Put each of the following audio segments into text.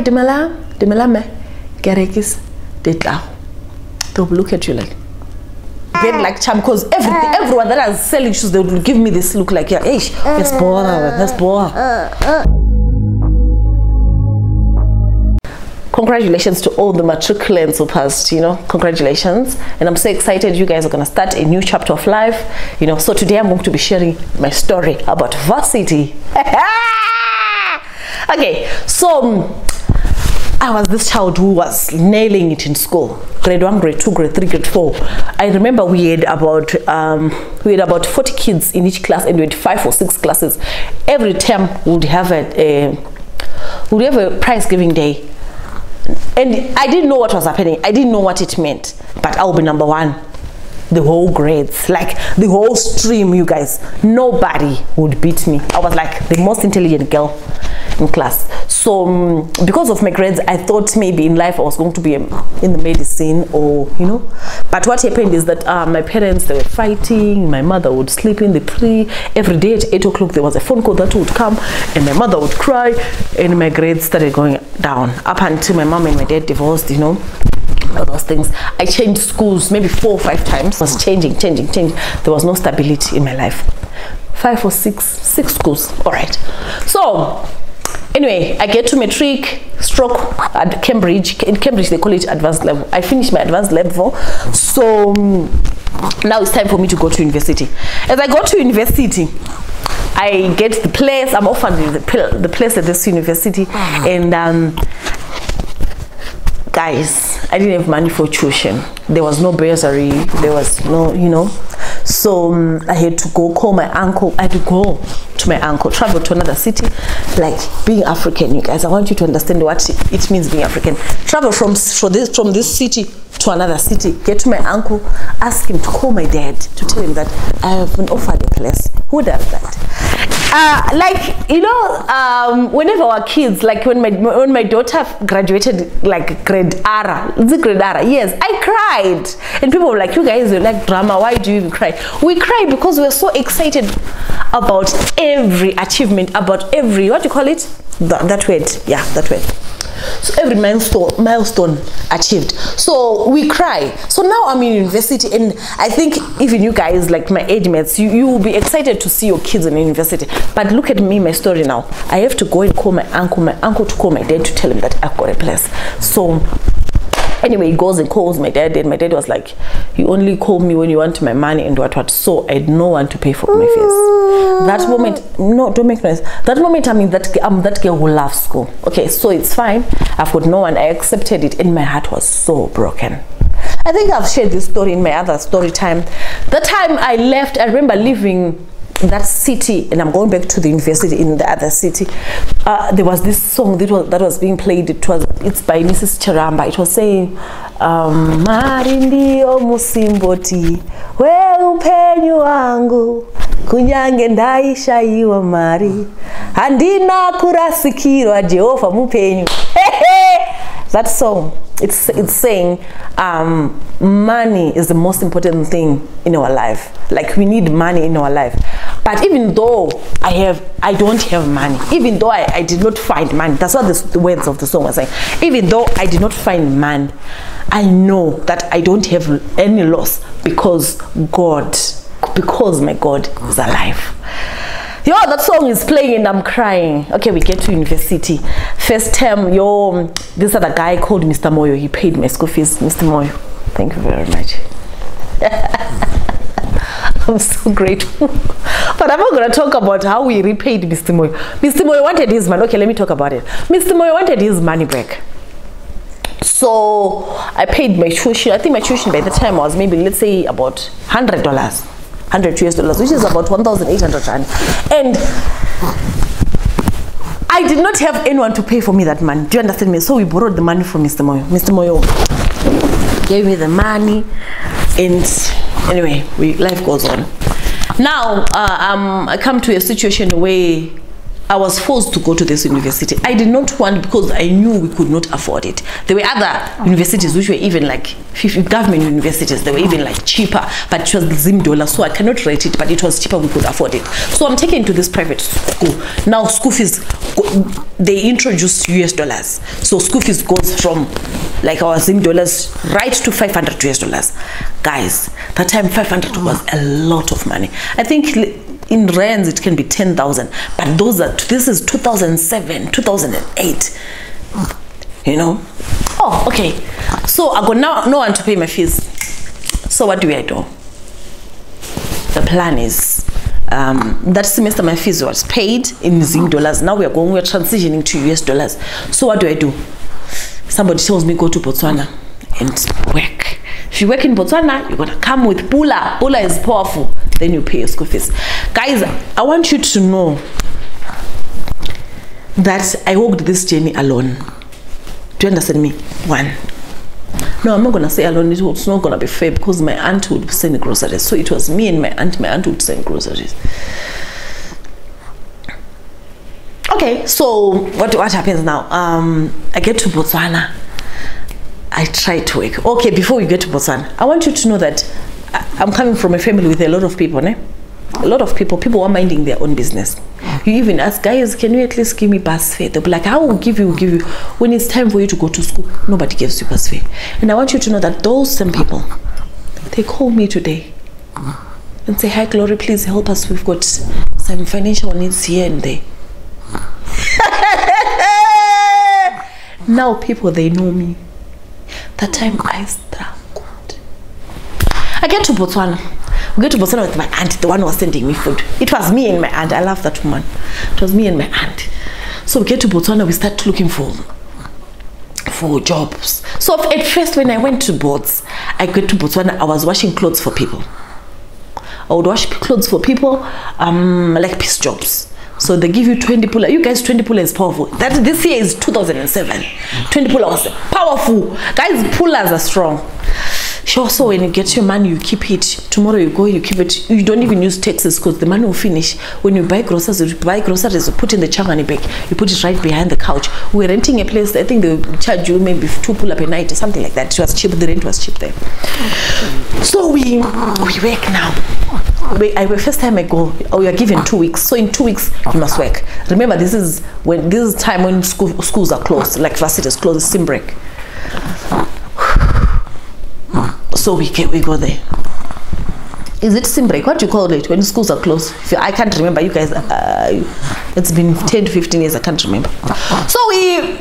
dumelang dumelang me ke rekisa tetla they will look at you like get like charm because everything eh. everyone that is selling shoes they would give me this look like yeah ish eh. let's bora let's bora eh, congratulations to all the matriculants who passed you know congratulations. And i'm so excited you guys are going to start a new chapter of life you know. So today i'm going to be sharing my story about varsity. Okay so I was this child who was nailing it in school. Grade one, grade two, grade three, grade four. I remember we had about um, we had about 40 kids in each class and we had five or six classes. Every term would have a, a would have a prize giving day. And I didn't know what was happening. I didn't know what it meant. But I'll be number one. The whole grades, like the whole stream, you guys. Nobody would beat me. I was like the most intelligent girl in class. So um, because of my grades, I thought maybe in life I was going to be um, in the medicine or, you know. But what happened is that uh, my parents, they were fighting. My mother would sleep in the pre. Every day at 8 o'clock, there was a phone call that would come and my mother would cry and my grades started going down up until my mom and my dad divorced, you know all those things. I changed schools maybe four or five times. I was changing, changing, changing. There was no stability in my life. Five or six, six schools. All right. So anyway, I get to matric, stroke at Cambridge. In Cambridge, they call it advanced level. I finished my advanced level. So now it's time for me to go to university. As I go to university, I get the place. I'm offered the, the place at this university, and um, guys i didn't have money for tuition. There was no bursary. There was no you know. So um, i had to go call my uncle. I had to go to my uncle. Travel to another city. Like being african you guys i want you to understand what it means being african. Travel from this from this city to another city. Get to my uncle. Ask him to call my dad to tell him that i have been offered a place who does that? Uh, like you know um, whenever our kids like when my when my daughter graduated like grade ara the grade yes i cried. And people were like you guys are like drama. Why do you cry? We cry because we're so excited about every achievement about every what do you call it that, that word yeah that word. So every milestone milestone achieved. So we cry. So now i'm in university and i think even you guys like my age mates you, you will be excited to see your kids in university. But look at me my story now. I have to go and call my uncle my uncle to call my dad to tell him that i've got a place. So anyway he goes and calls my dad and my dad was like you only call me when you want my money and what what? So i had no one to pay for my fees. That moment no don't make noise. That moment i mean that i'm that girl who loves school. Okay so it's fine. I've got no one. I accepted it and my heart was so broken. I think i've shared this story in my other story time. The time i left i remember leaving that city and i'm going back to the university in the other city uh, there was this song that was, that was being played. It was it's by mrs charamba. It was saying um, mari ndio musimboti we upenyu wangu kunyange ndaishaiwa mari handina kurasikirwa jehovha mupenyu that song it's it's saying um, money is the most important thing in our life. Like we need money in our life. But even though i have i don't have money even though i, I did not find money that's what the, the words of the song was saying. Even though i did not find money i know that i don't have any loss because god because my god is alive. Yo that song is playing and i'm crying. Okay we get to university first term yo this other guy called mr moyo. He paid my school fees mr moyo. Thank you very much. I'm so grateful. But i'm not going to talk about how we repaid mr moyo. Mr moyo wanted his money. Okay let me talk about it. Mr moyo wanted his money back. So i paid my tuition. I think my tuition by the time was maybe let's say about hundred dollars. 100 US dollars, which is about 1,800 rand. And I did not have anyone to pay for me that money. Do you understand me? So we borrowed the money from Mr. Moyo. Mr. Moyo gave me the money, and anyway, we life goes on. Now uh, um, I come to a situation where I was forced to go to this university. I did not want because I knew we could not afford it. There were other oh. universities which were even like government universities. They were even like cheaper, but it was Zim dollar, so I cannot rate it. But it was cheaper. We could afford it. So I'm taken to this private school. Now school fees, they introduced US dollars. So school fees goes from like our Zim dollars right to 500 US dollars. Guys, that time 500 was oh. a lot of money. I think in rands it can be 10,000 but those are this is 2007 2008 you know? Oh okay. So I got now no one to pay my fees. So what do I do? The plan is um, that semester my fees was paid in Zim dollars. Now we are going we're transitioning to US dollars. So what do I do? Somebody tells me go to Botswana and work you work in Botswana, you're gonna come with Pula. Pula is powerful. Then you pay your school fees. Guys, I want you to know that I walked this journey alone. Do you understand me? One. No, I'm not gonna say alone. It's not gonna be fair because my aunt would send groceries. So it was me and my aunt. My aunt would send groceries. Okay, so what what happens now? Um, I get to Botswana I try to work. Okay, before we get to Botswana, I want you to know that I'm coming from a family with a lot of people, ne? A lot of people, people are minding their own business. You even ask, guys, can you at least give me bus fare? They'll be like, I will give you, give you. When it's time for you to go to school, nobody gives you bus fare. And I want you to know that those same people, they call me today and say, hi, Glory, please help us. We've got some financial needs here and there. now people, they know me. That time I struggled. I get to Botswana. We get to Botswana with my aunt, the one who was sending me food. It was me and my aunt. I love that woman. It was me and my aunt. So we get to Botswana, we start looking for for jobs. So at first when I went to boats, I get to Botswana, I was washing clothes for people. I would wash clothes for people, um, like piece jobs. So they give you 20 pula. You guys, 20 pula is powerful. That this year is 2007. 20 pula was powerful. Guys, pulas are strong. Sure, so when you get your money, you keep it. Tomorrow you go, you keep it. You don't even use taxes because the money will finish. When you buy groceries, you buy groceries, you put in the changani bag. You put it right behind the couch. We're renting a place. I think they charge you maybe two pull up a night or something like that. It was cheap. The rent was cheap there. So we we work now. I first time I go, oh, we are given two weeks. So in two weeks you must work. Remember, this is when this is time when school, schools are closed, like varsity is closed, sim break. So we get, we go there. Is it sim break? What do you call it when schools are closed? I can't remember. You guys, uh, it's been 10 to 15 years. I can't remember. So we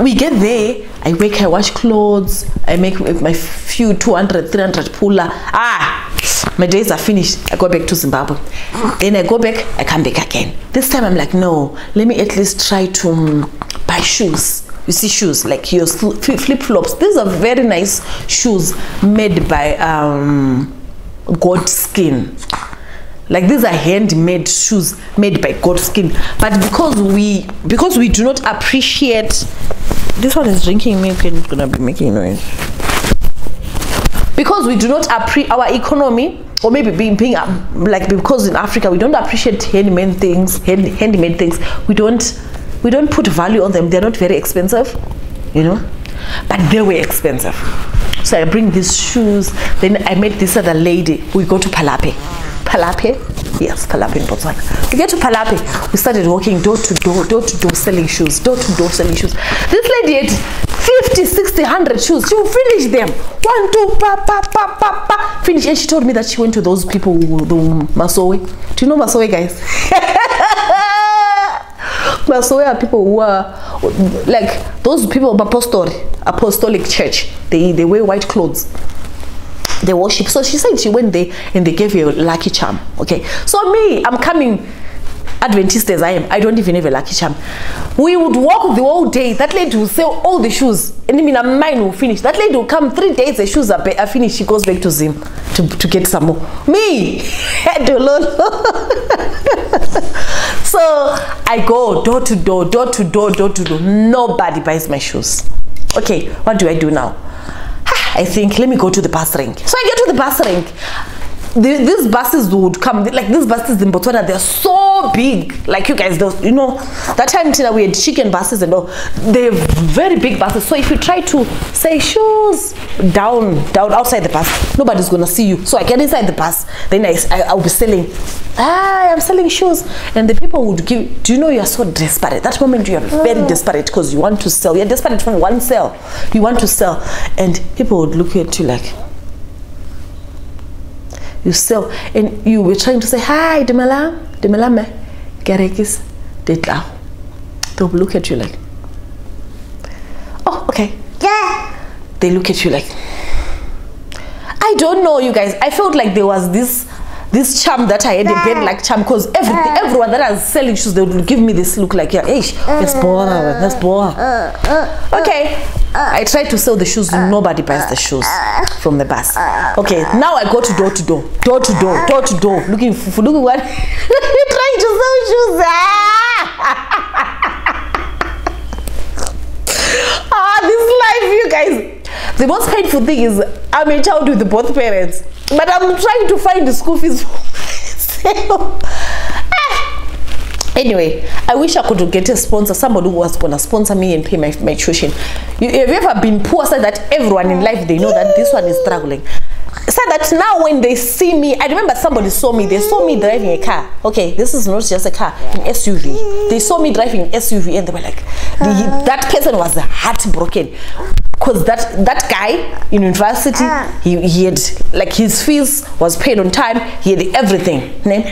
we get there. I wake. I wash clothes. I make my few 200, 300 pula. Ah, my days are finished. I go back to Zimbabwe. Then I go back. I come back again. This time I'm like, no. Let me at least try to um, buy shoes you see shoes like your flip flops these are very nice shoes made by um goat skin like these are handmade shoes made by goat skin but because we because we do not appreciate this one is drinking milk and it's gonna be making noise because we do not appreciate our economy or maybe being, being um, like because in africa we don't appreciate handmade things hand, handmade things. We don't we don't put value on them. They're not very expensive you know? But they were expensive. So i bring these shoes. Then i met this other lady. We go to Palapye Palapye yes Palapye in botswana. We get to Palapye we started walking door to door door to door selling shoes door to door selling shoes. This lady had 50 60 100 shoes. She will finish them. One two pa pa pa pa pa finish. And she told me that she went to those people the masowe. Do you know masowe guys? Where are people who are like those people of apostolic apostolic church? They they wear white clothes. They worship. So she said she went there and they gave her a lucky charm. Okay. So me, I'm coming Adventist as I am, I don't even have a lucky charm. We would walk the whole day. That lady will sell all the shoes. And I mean, mine will finish. That lady will come three days, the shoes are, are finished. She goes back to Zim to, to get some more. Me, head alone. so I go door to door, door to door, door to door. Nobody buys my shoes. Okay, what do I do now? I think, let me go to the bus rank. So I get to the bus rank. The, these buses would come like these buses in Botswana they're so big. Like you guys those you know that time Tina we had chicken buses and all. They're very big buses. So if you try to say shoes down down outside the bus nobody's gonna see you. So I get inside the bus then I, I I'll be selling ah I'm selling shoes. And the people would give do you know you're so desperate? That moment you're very desperate because you want to sell. You're desperate from one sell you want to sell. And people would look at you like you sell and you were trying to say hi dumelang dumelang me ke rekisa di tla they'll look at you like oh okay. Yeah. They look at you like I don't know you guys. I felt like there was this this charm that I had a bit like charm because everything everyone that I was selling shoes they would give me this look like yeah ish that's uh, boa that's boa uh, uh, okay I tried to sell the shoes. Nobody buys the shoes from the bus. Okay now I go to door to door. Door to door door to door. Looking for, looking what? Trying to sell shoes. Ah! This life you guys. The most painful thing is I'm a child with both parents but I'm trying to find the school fees Ah. anyway i wish i could get a sponsor somebody who was gonna sponsor me and pay my, my tuition. You, have you ever been poor so that everyone in life they know that this one is struggling? So that now when they see me i remember somebody saw me they saw me driving a car. Okay this is not just a car an suv they saw me driving suv and they were like the, that person was heartbroken because that that guy in university he, he had like his fees was paid on time he had everything ne?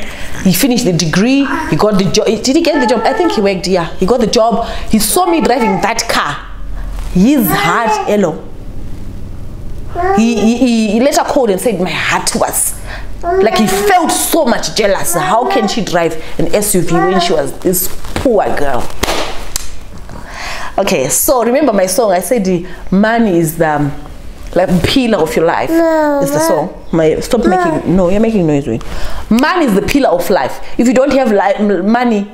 he finished the degree he got the job did he get the job? I think he worked yeah he got the job. He saw me driving that car. His heart hello. He, he, he later called and said my heart was like he felt so much jealous. How can she drive an suv when she was this poor girl okay so remember my song i said the money is the um, like pillar of your life. Is the song. My stop making no you're making noise with money is the pillar of life. If you don't have li- money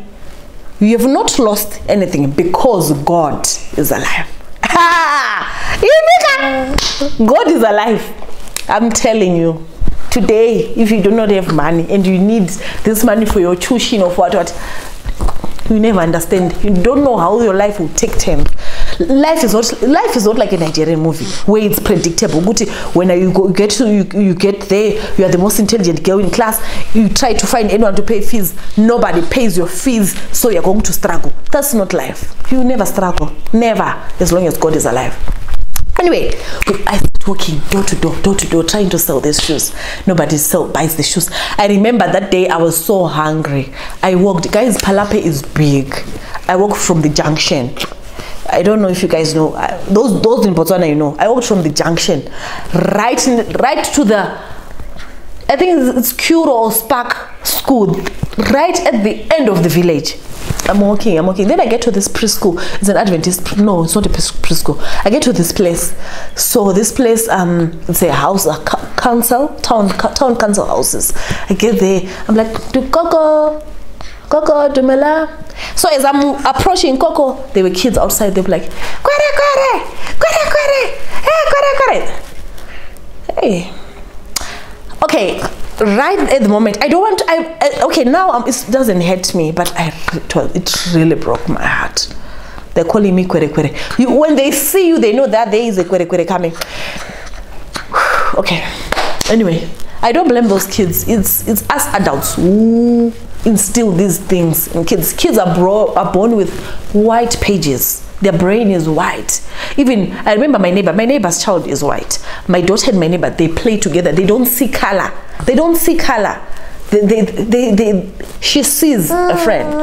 you have not lost anything because god is alive. God is alive. I'm telling you. Today if you do not have money and you need this money for your tuition or what what you never understand. You don't know how your life will take turn. Life is not life is not like a nigerian movie where it's predictable. When you go you get to you, you get there you are the most intelligent girl in class you try to find anyone to pay fees nobody pays your fees so you're going to struggle. That's not life. You never struggle. Never as long as god is alive. Anyway, I walking door to door, door to door, trying to sell these shoes. Nobody sell buys the shoes. I remember that day I was so hungry. I walked, guys, Palapye is big. I walked from the junction. I don't know if you guys know I- those those in Botswana, you know. I walked from the junction right in, right to the I think it's, Kuro or Spark School, right at the end of the village. I'm walking, I'm walking. Then I get to this preschool. It's an Adventist. No, it's not a preschool. I get to this place. So this place, um, it's a house, a council, town, town council houses. I get there. I'm like, "Du Coco, Coco, Dumela. So as I'm approaching Coco, there were kids outside. They were like, Kwere, Kwere, Kwere, Kwere, hey, Kwere, Kwere. Hey, okay right at the moment i don't want i, I okay now um, it doesn't hurt me but i it really broke my heart they're calling me kwere kwere you, when they see you they know that there is a kwere kwere coming. Okay. Anyway i don't blame those kids. It's it's us adults who instill these things in kids. Kids are, bro- are born with white pages. Their brain is white. Even i remember my neighbor my neighbor's child is white. My daughter and my neighbor they play together. They don't see color. They don't see color. They, they, they, they, she sees a friend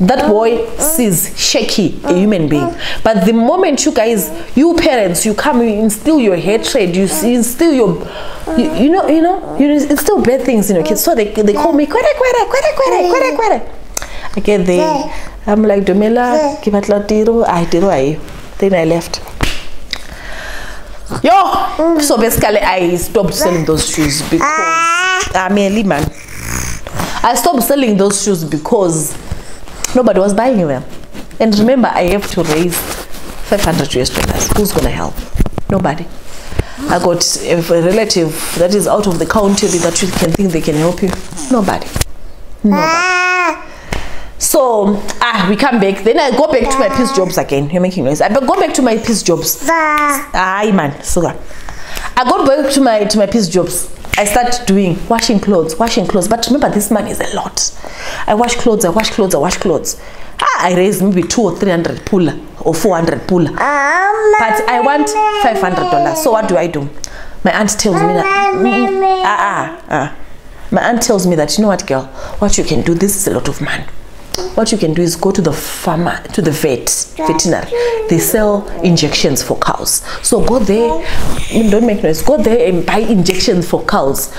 that boy sees shaky a human uh-huh. being. But the moment you guys you parents you come you instill your hatred you instill your you, uh-huh. you know you know you instill bad things in your kids. So they, they call me kwere kwere kwere kwere kwere kwere. I get there. I'm like Domela ke batla tiro. I tiro ai then I left. Yo! Mm. So basically I stopped selling those shoes because ah. I'm a man. I stopped selling those shoes because nobody was buying them. And remember, I have to raise 500 US dollars. Who's gonna help? Nobody. I got a relative that is out of the country that you can think they can help you. Nobody. Nobody. So ah, we come back. Then I go back to my piece jobs again. You're making noise. I go back to my piece jobs. Aye man, so I go back to my to my piece jobs. I start doing washing clothes, washing clothes. But remember, this money is a lot. I wash clothes, I wash clothes, I wash clothes. Ah, I raise maybe two or three hundred pula or four hundred pula. But I want five hundred dollars. So what do I do? My aunt tells me that. Mm, ah ah ah. My aunt tells me that you know what, girl, what you can do. This is a lot of money what you can do is go to the farmer to the vet veterinary. they sell injections for cows. So go there. Don't make noise. Go there and buy injections for cows.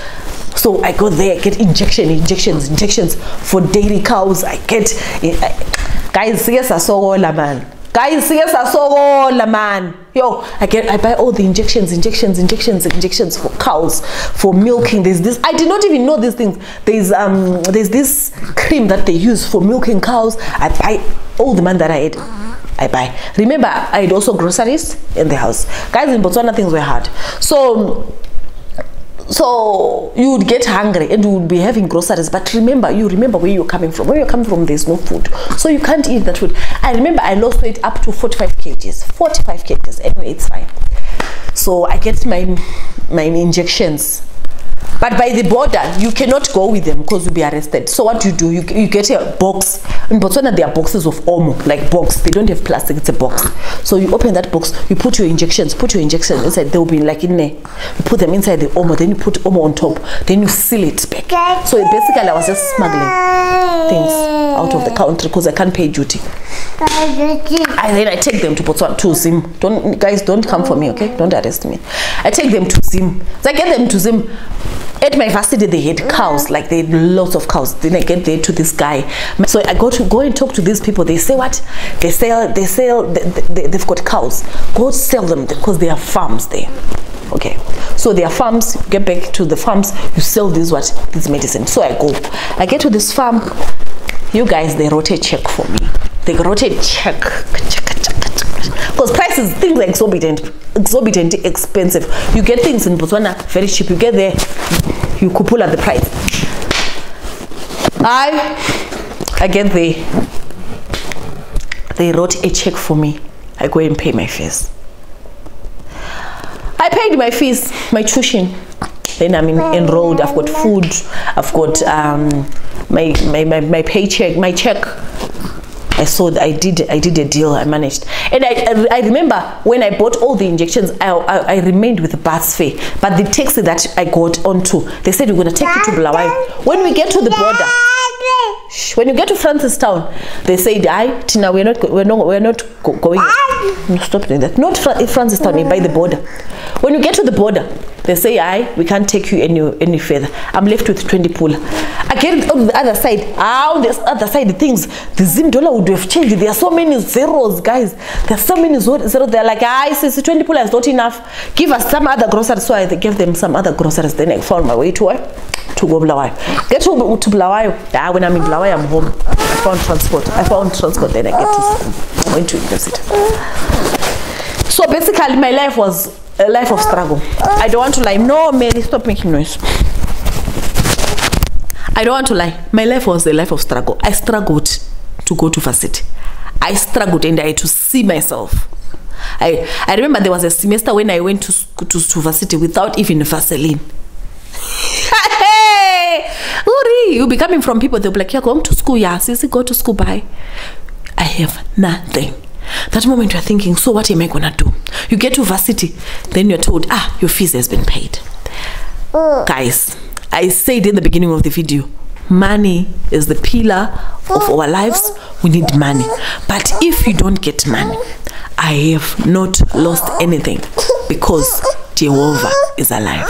So i go there get injection injections injections for dairy cows. I get guys yes i saw all man guys yes i saw all the man yo i get i buy all the injections injections injections injections for cows for milking there's this i did not even know these things there's um there's this cream that they use for milking cows i buy all the man that i had I buy. Remember, I had also groceries in the house. Guys, in Botswana, things were hard. So so you would get hungry and you would be having groceries but remember you remember where you're coming from. Where you're coming from there's no food. So you can't eat that food. I remember i lost weight up to 45 kgs. 45 kgs. Anyway it's fine. So i get my my injections but by the border you cannot go with them because you'll be arrested. So what you do you, you get a box. In botswana there are boxes of omo like box. They don't have plastic it's a box. So you open that box you put your injections put your injections inside. They'll be like in there. You put them inside the omo then you put omo on top. Then you seal it back. So basically i was just smuggling things out of the country because i can't pay duty and then i take them to botswana to zim. Don't guys don't come for me okay? Don't arrest me. I take them to zim. So i get them to zim. At my varsity they had cows like they had lots of cows. Then i get there to this guy. So i go to go and talk to these people. They say what? They sell they sell they, they, they've got cows. Go sell them because there are farms there. Okay. So their farms. Get back to the farms. You sell this what? This medicine so i go. I get to this farm. You guys they wrote a check for me they wrote a check because prices things are exorbitant. Exorbitant expensive. You get things in botswana very cheap. You get there you at the price. I i get there. They wrote a check for me. I go and pay my fees. I paid my fees my tuition. Then i'm in, enrolled. I've got food. I've got um my, my my my paycheck my check I saw I did I did a deal I managed. And I, I remember when I bought all the injections I, I, I remained with bus fare but the taxi that I got onto they said we're to take you to Bulawayo when we get to the border when you get to Francistown they said I Tina we're not we're not we're not go going stop doing that. Not Fra Francistown by the border. When you get to the border they say I we can't take you any any further. I'm left with 20 pull I get on the other side ah, on the other side things the Zim dollar would have changed. There are so many zeros guys. There are so many zeros. They're like I see 20 pull is not enough. Give us some other groceries. So I gave them some other groceries. Then I found my way to where? To go Bulawayo. Get to, to Bulawayo. Ah, when I'm in Bulawayo I'm home. I found transport. I found transport. Then I get to I went to university so basically my life was a life of struggle. I don't want to lie. No Mary stop making noise. I don't want to lie. My life was a life of struggle. I struggled to go to varsity. I struggled and I had to see myself. I, I remember there was a semester when I went to, to, to varsity without even Vaseline. Hey, Uri, you'll be coming from people they'll be like you're going to school. Yeah sissy go to school bye. I have nothing that moment you're thinking so what am i gonna do? You get to varsity then you're told ah your fees has been paid. Uh. guys i said in the beginning of the video money is the pillar of our lives. We need money. But if you don't get money i have not lost anything because jehovah is alive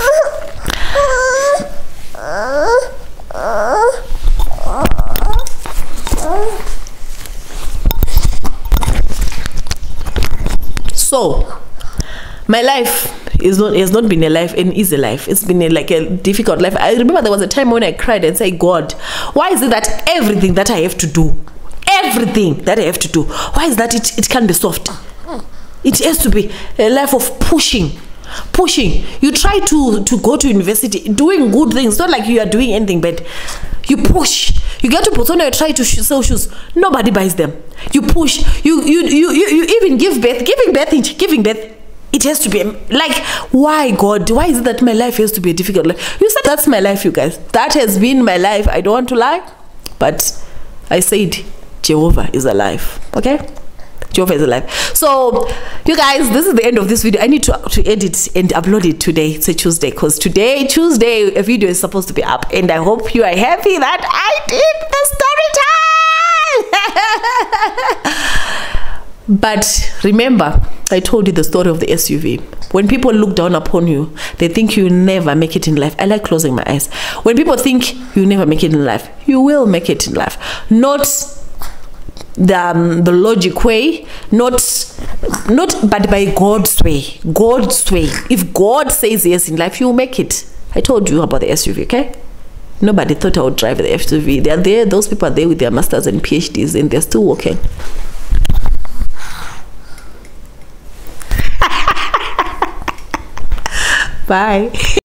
so my life is not has not been a life an easy life. It's been a, like a difficult life. I remember there was a time when i cried and said god why is it that everything that i have to do everything that i have to do why is that it, it can't be soft it has to be a life of pushing pushing. You try to to go to university doing good things. Not like you are doing anything bad. You push. You get to botswana you try to sh- sell shoes. Nobody buys them you push you you you you, you even give birth giving birth giving birth it has to be like why god why is it that my life has to be a difficult life you said that's my life you guys that has been my life i don't want to lie but i said jehovah is alive okay Jehovah is alive. So, you guys, this is the end of this video. I need to, to edit and upload it today. It's a Tuesday because today, Tuesday, a video is supposed to be up. And I hope you are happy that I did the story time. but remember, I told you the story of the SUV. When people look down upon you, they think you never make it in life. I like closing my eyes. When people think you never make it in life, you will make it in life. Not the um, the logic way not not but by god's way god's way if god says yes in life you'll make it i told you about the suv okay nobody thought i would drive the suv they're there those people are there with their masters and phds and they're still working. Bye